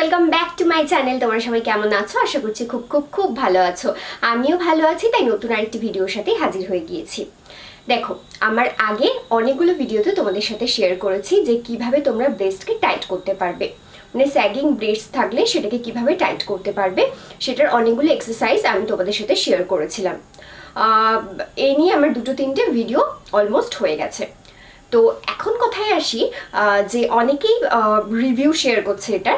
Welcome back to my channel তোমরা সবাই কেমন আছো? আশা করছি খুব খুব খুব ভালো আছো। আমিও ভালো আছি, তাই নতুন আরেকটি ভিডিওর সাথে হাজির হয়ে গিয়েছি। দেখো, আমার আগে অনেকগুলো ভিডিওতে তোমাদের সাথে শেয়ার করেছি যে কীভাবে তোমরা ব্রেস্টকে টাইট করতে পারবে। মানে স্যাগিং ব্রেস্ট থাকলে সেটাকে কীভাবে টাইট করতে পারবে, সেটার অনেকগুলো এক্সারসাইজ আমি তোমাদের সাথে শেয়ার করেছিলাম। এই নিয়ে আমার দুটো তিনটে ভিডিও অলমোস্ট হয়ে গেছে। তো এখন কথায় আসি যে অনেকেই রিভিউ শেয়ার করছে এটা।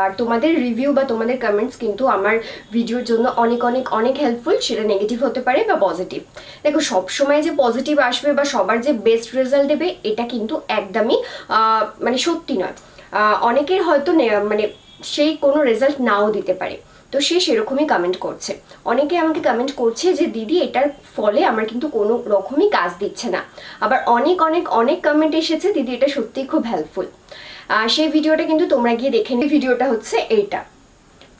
আর তোমাদের রিভিউ বা তোমাদের কমেন্টস কিন্তু আমার ভিডিওর জন্য অনেক অনেক অনেক হেল্পফুল সেটা নেগেটিভ হতে পারে বা পজিটিভ দেখো, সবসময় যে পজিটিভ আসবে বা সবার যে বেস্ট রেজাল্ট দেবে, এটা কিন্তু একদমই মানে সত্যি নয়। অনেকের হয়তো মানে সেই কোনো রেজাল্ট নাও দিতে পারে। তো সে সেরকমই কমেন্ট করছে। অনেকে আমাকে কমেন্ট করছে যে, দিদি, এটার ফলে আমার কিন্তু কোনো রকমই কাজ দিচ্ছে না। আবার অনেক অনেক অনেক কমেন্ট এসেছে, দিদি, এটা সত্যিই খুব হেল্পফুল সেই ভিডিওটা কিন্তু তোমরা গিয়ে দেখে নি ভিডিওটা হচ্ছে এইটা।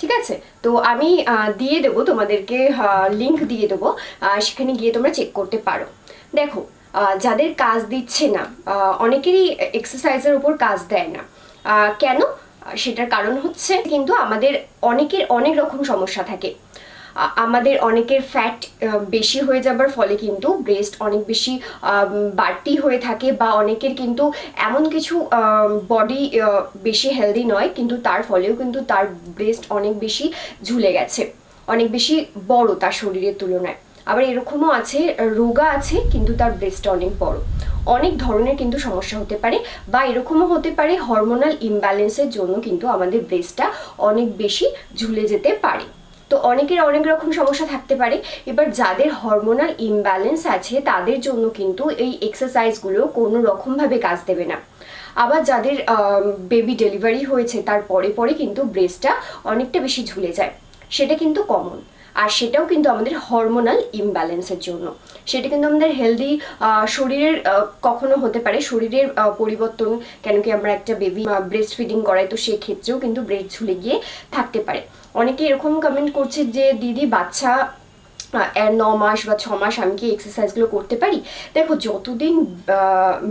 ঠিক আছে? তো আমি দিয়ে দেবো তোমাদেরকে লিংক দিয়ে দেবো। সেখানে গিয়ে তোমরা চেক করতে পারো। দেখো যাদের কাজ দিচ্ছে না অনেকেরই এক্সারসাইজের উপর কাজ দেয় না। কেন? সেটার কারণ হচ্ছে কিন্তু আমাদের অনেকের অনেক রকম সমস্যা থাকে। আমাদের অনেকের ফ্যাট বেশি হয়ে যাবার ফলে কিন্তু ব্রেস্ট অনেক বেশি বাড়তি হয়ে থাকে বা অনেকের কিন্তু এমন কিছু বডি বেশি হেলদি নয়, কিন্তু তার ফলেও কিন্তু তার ব্রেস্ট অনেক বেশি ঝুলে গেছে। অনেক বেশি বড় তার শরীরের তুলনায়। আবার এরকমও আছে, রোগা আছে, কিন্তু তার ব্রেস্টটা অনেক বড়। অনেক ধরনের কিন্তু সমস্যা হতে পারে বা এরকমও হতে পারে হরমোনাল ইমব্যালেন্সের জন্য কিন্তু আমাদের ব্রেস্টটা অনেক বেশি ঝুলে যেতে পারে। তো অনেকের অনেক রকম সমস্যা থাকতে পারে। এবার যাদের হরমোনাল ইমব্যালেন্স আছে, তাদের জন্য কিন্তু এই এক্সারসাইজগুলো কোনো রকমভাবে কাজ দেবে না। আবার যাদের বেবি ডেলিভারি হয়েছে, তার পরে পরে কিন্তু ব্রেস্টটা অনেকটা বেশি ঝুলে যায়। সেটা কিন্তু কমন আর সেটাও কিন্তু আমাদের হরমোনাল ইমব্যালেন্সের জন্য। সেটা কিন্তু আমাদের হেলদি শরীরের কখনো হতে পারে। শরীরের পরিবর্তন, কেন কি আমরা একটা বেবি ব্রেস্ট ফিডিং করাই, তো সেক্ষেত্রেও কিন্তু ব্রেস্ট ঝুলে গিয়ে থাকতে পারে। অনেকে এরকম কমেন্ট করছে যে, দিদি, বাচ্চা ন মাস বা ছ মাস আমি কি এক্সারসাইজগুলো করতে পারি? দেখো, যতদিন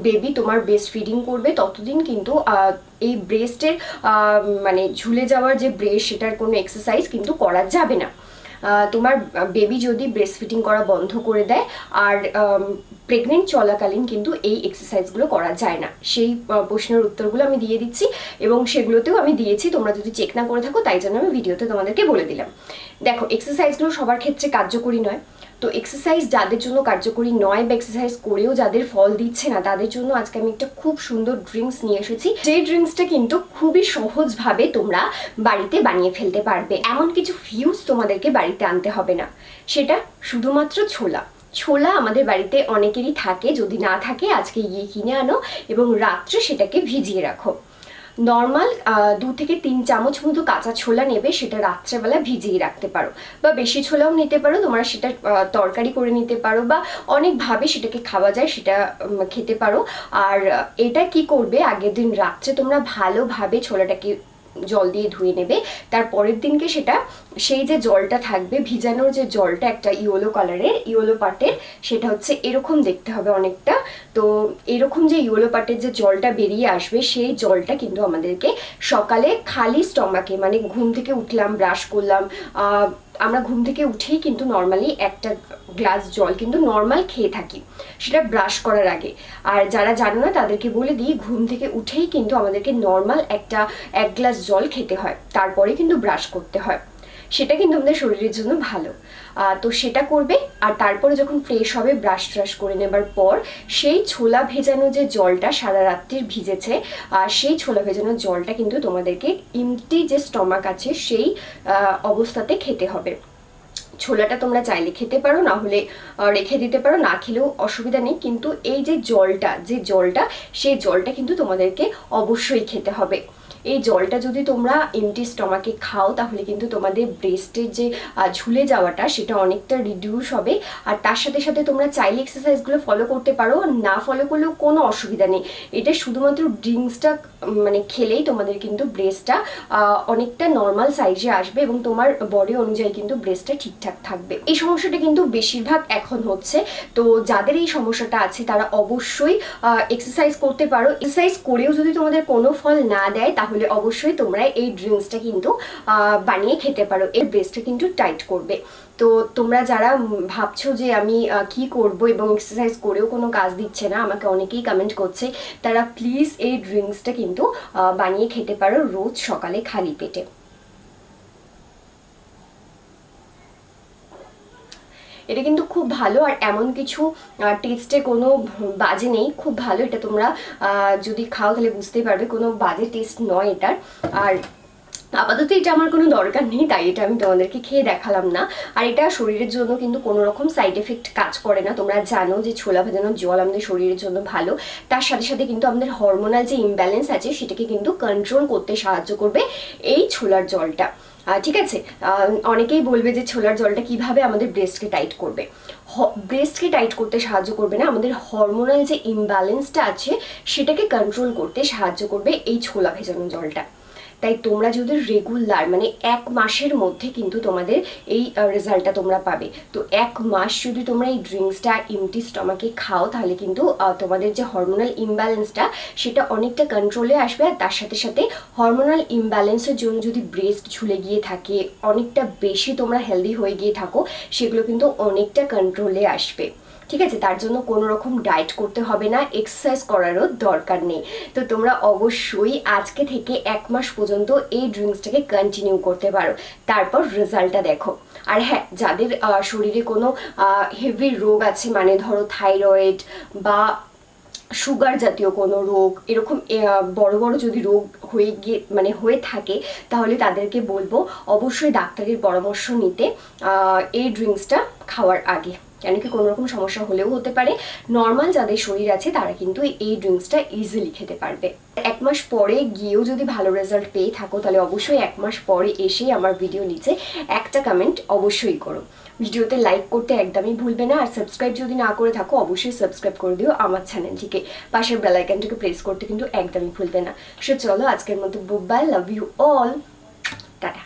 বেবি তোমার ব্রেস্ট ফিডিং করবে, ততদিন কিন্তু এই ব্রেস্টের মানে ঝুলে যাওয়ার যে ব্রেস্ট সেটার কোনো এক্সারসাইজ কিন্তু করা যাবে না। তোমার বেবি যদি ব্রেস্ট ফিটিং করা বন্ধ করে দেয়, আর প্রেগনেন্ট চলাকালীন কিন্তু এই এক্সারসাইজগুলো করা যায় না। সেই প্রশ্নের উত্তরগুলো আমি দিয়ে দিচ্ছি, এবং সেগুলোতেও আমি দিয়েছি, তোমরা যদি চেক না করে থাকো, তাই জন্য আমি ভিডিওতে তোমাদেরকে বলে দিলাম। দেখো এক্সারসাইজগুলো সবার ক্ষেত্রে কার্যকরী নয়। তো এক্সারসাইজ যাদের জন্য কার্যকরী নয় বা এক্সারসাইজ করেও যাদের ফল দিচ্ছে না, তাদের জন্য আজকে আমি একটা খুব সুন্দর ড্রিঙ্কস নিয়ে এসেছি। যে ড্রিঙ্কসটা কিন্তু খুবই সহজভাবে তোমরা বাড়িতে বানিয়ে ফেলতে পারবে। এমন কিছু ফিউজ তোমাদেরকে বাড়িতে আনতে হবে না। সেটা শুধুমাত্র ছোলা। ছোলা আমাদের বাড়িতে অনেকেরই থাকে, যদি না থাকে আজকে গিয়ে কিনে আনো এবং রাত্রে সেটাকে ভিজিয়ে রাখো। নর্মাল দু থেকে তিন চামচ মতো কাঁচা ছোলা নেবে, সেটা রাত্রেবেলা ভিজিয়ে রাখতে পারো। বা বেশি ছোলাও নিতে পারো, তোমরা সেটা তরকারি করে নিতে পারো, বা অনেকভাবে সেটাকে খাওয়া যায়, সেটা খেতে পারো। আর এটা কি করবে, আগের দিন রাত্রে তোমরা ভালোভাবে ছোলাটাকে জল দিয়ে ধুয়ে নেবে। তার পরের দিনকে সেটা, সেই যে জলটা থাকবে ভিজানোর যে জলটা একটা ইয়েলো কালারের, ইয়েলো পাটের, সেটা হচ্ছে এরকম দেখতে হবে অনেকটা। তো এরকম যে ইয়েলো পাটের যে জলটা বেরিয়ে আসবে, সেই জলটা কিন্তু আমাদেরকে সকালে খালি স্টমাকে মানে ঘুম থেকে উঠলাম, ব্রাশ করলাম আমরা ঘুম থেকে উঠেই কিন্তু নর্মালি একটা গ্লাস জল কিন্তু নর্মাল খেয়ে থাকি। সেটা ব্রাশ করার আগে। আর যারা জানো না, তাদেরকে বলে দিই, ঘুম থেকে উঠেই কিন্তু আমাদেরকে নর্মাল একটা এক গ্লাস জল খেতে হয়। তারপরে কিন্তু ব্রাশ করতে হয়। সেটা কিন্তু আমাদের শরীরের জন্য ভালো। তো সেটা করবে, আর তারপরে যখন ফ্রেশ হবে ব্রাশ ট্রাশ করে নেবার পর সেই ছোলা ভেজানো যে জলটা সারা রাত্রির ভিজেছে আর সেই ছোলা ভেজানো জলটা কিন্তু তোমাদেরকে ইমটি যে স্টমাক আছে, সেই অবস্থাতে খেতে হবে। ছোলাটা তোমরা চাইলে খেতে পারো, না হলে রেখে দিতে পারো, না খেলেও অসুবিধা নেই। কিন্তু এই যে জলটা যে জলটা, সেই জলটা কিন্তু তোমাদেরকে অবশ্যই খেতে হবে। এই জলটা যদি তোমরা এমটি স্টমাকে খাও, তাহলে কিন্তু তোমাদের ব্রেস্টের যে ঝুলে যাওয়াটা, সেটা অনেকটা রিডিউস হবে। আর তার সাথে সাথে তোমরা চাইলে এক্সারসাইজগুলো ফলো করতে পারো, না ফলো করলেও কোনো অসুবিধা নেই। এটা শুধুমাত্র ড্রিঙ্কসটা মানে খেলেই তোমাদের কিন্তু ব্রেস্টটা অনেকটা নর্মাল সাইজে আসবে এবং তোমার বডি অনুযায়ী কিন্তু ব্রেস্টটা ঠিকঠাক থাকবে। এই সমস্যাটা কিন্তু বেশিরভাগ এখন হচ্ছে। তো যাদের এই সমস্যাটা আছে, তারা অবশ্যই এক্সারসাইজ করতে পারো। এক্সারসাইজ করেও যদি তোমাদের কোনো ফল না দেয়, তাহলে তাহলে অবশ্যই তোমরা এই ড্রিঙ্কসটা কিন্তু বানিয়ে খেতে পারো। এর বেস্টটা কিন্তু টাইট করবে। তো তোমরা যারা ভাবছ যে আমি কি করব এবং এক্সারসাইজ করেও কোনো কাজ দিচ্ছে না, আমাকে অনেকেই কমেন্ট করছে, তারা প্লিজ এই ড্রিঙ্কসটা কিন্তু বানিয়ে খেতে পারো রোজ সকালে খালি পেটে। এটা কিন্তু খুব ভালো আর এমন কিছু টেস্টে কোনো বাজে নেই, খুব ভালো। এটা তোমরা যদি খাও তাহলে বুঝতেই পারবে, কোনো বাজে টেস্ট নয় এটার। আর আপাতত এটা আমার কোনো দরকার নেই, তাই এটা আমি তোমাদেরকে খেয়ে দেখালাম না। আর এটা শরীরের জন্য কিন্তু কোনো রকম সাইড এফেক্ট কাজ করে না। তোমরা জানো যে ছোলা ভেজানোর জল আমাদের শরীরের জন্য ভালো। তার সাথে সাথে কিন্তু আমাদের হরমোনাল যে ইমব্যালেন্স আছে, সেটাকে কিন্তু কন্ট্রোল করতে সাহায্য করবে এই ছোলার জলটা। ঠিক আছে? অনেকেই বলবে যে ছোলার জলটা কীভাবে আমাদের ব্রেস্টকে টাইট করবে। ব্রেস্টকে টাইট করতে সাহায্য করবে না, আমাদের হরমোনাল যে ইমব্যালেন্সটা আছে, সেটাকে কন্ট্রোল করতে সাহায্য করবে এই ছোলা ভেজানো জলটা। তাই তোমরা যদি রেগুলার মানে এক মাসের মধ্যে কিন্তু তোমাদের এই রেজাল্টটা তোমরা পাবে। তো এক মাস যদি তোমরা এই ড্রিঙ্কসটা ইমটি স্টমাকে খাও, তাহলে কিন্তু তোমাদের যে হরমোনাল ইমব্যালেন্সটা সেটা অনেকটা কন্ট্রোলে আসবে। আর তার সাথে সাথে হরমোনাল ইমব্যালেন্সের জন্য যদি ব্রেস্ট ঝুলে গিয়ে থাকে, অনেকটা বেশি তোমরা হেলদি হয়ে গিয়ে থাকো, সেগুলো কিন্তু অনেকটা কন্ট্রোলে আসবে। ঠিক আছে, তার জন্য কোনো রকম ডায়েট করতে হবে না এক্সারসাইজ করারও দরকার নেই। তো তোমরা অবশ্যই আজকে থেকে এক মাস পর্যন্ত এই ড্রিঙ্কসটাকে কন্টিনিউ করতে পারো। তারপর রেজাল্টটা দেখো। আর হ্যাঁ যাদের শরীরে কোনো হেভি রোগ আছে মানে ধরো থাইরয়েড বা সুগার জাতীয় কোনো রোগ, এরকম বড় বড় যদি রোগ হয়ে গিয়ে মানে হয়ে থাকে, তাহলে তাদেরকে বলব, অবশ্যই ডাক্তারের পরামর্শ নিতে এই ড্রিঙ্কসটা খাওয়ার আগে। কেন কি কোনো রকম সমস্যা হলেও হতে পারে। নর্মাল যাদের শরীর আছে, তারা কিন্তু এই ড্রিঙ্কসটা ইজিলি খেতে পারবে। এক মাস পরে গিয়েও যদি ভালো রেজাল্ট পেয়ে থাকো, তাহলে অবশ্যই এক মাস পরে এসেই আমার ভিডিও নিচে একটা কমেন্ট অবশ্যই করো। ভিডিওতে লাইক করতে একদমই ভুলবে না, আর সাবস্ক্রাইব যদি না করে থাকো, অবশ্যই সাবস্ক্রাইব করে দিও আমার চ্যানেলটিকে পাশের বেলাইকানটিকে প্রেস করতে কিন্তু একদমই ভুলবে না। সে চলো আজকের মতো bye love you all tata.